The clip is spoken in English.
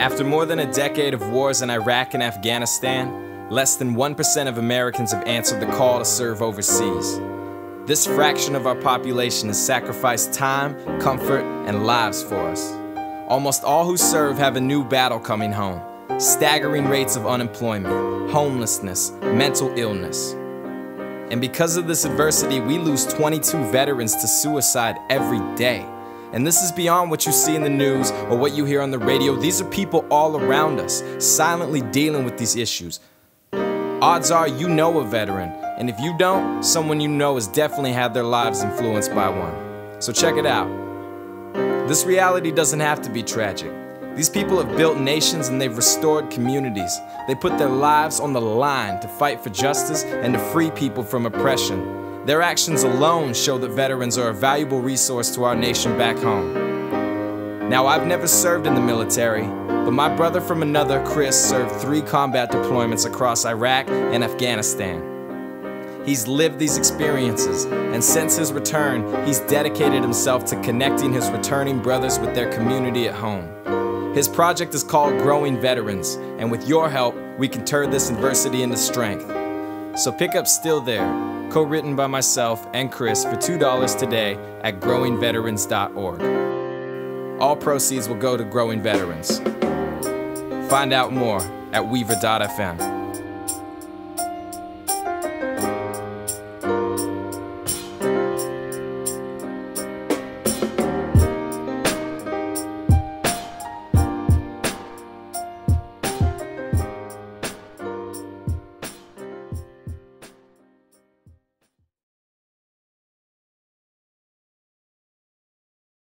After more than a decade of wars in Iraq and Afghanistan, less than 1% of Americans have answered the call to serve overseas. This fraction of our population has sacrificed time, comfort, and lives for us. Almost all who serve have a new battle coming home staggering rates of unemployment, homelessness, mental illness. And because of this adversity, we lose 22 veterans to suicide every day. And this is beyond what you see in the news or what you hear on the radio. These are people all around us, silently dealing with these issues. Odds are you know a veteran, and if you don't, someone you know has definitely had their lives influenced by one. So check it out. This reality doesn't have to be tragic. These people have built nations and they've restored communities. They put their lives on the line to fight for justice and to free people from oppression. Their actions alone show that veterans are a valuable resource to our nation back home. Now, I've never served in the military, but my brother from another, Chris, served three combat deployments across Iraq and Afghanistan. He's lived these experiences, and since his return, he's dedicated himself to connecting his returning brothers with their community at home. His project is called Growing Veterans, and with your help, we can turn this adversity into strength. So pick up Still There, co written by myself and Chris for $2 today at growingveterans.org. All proceeds will go to Growing Veterans. Find out more at weaver.fm.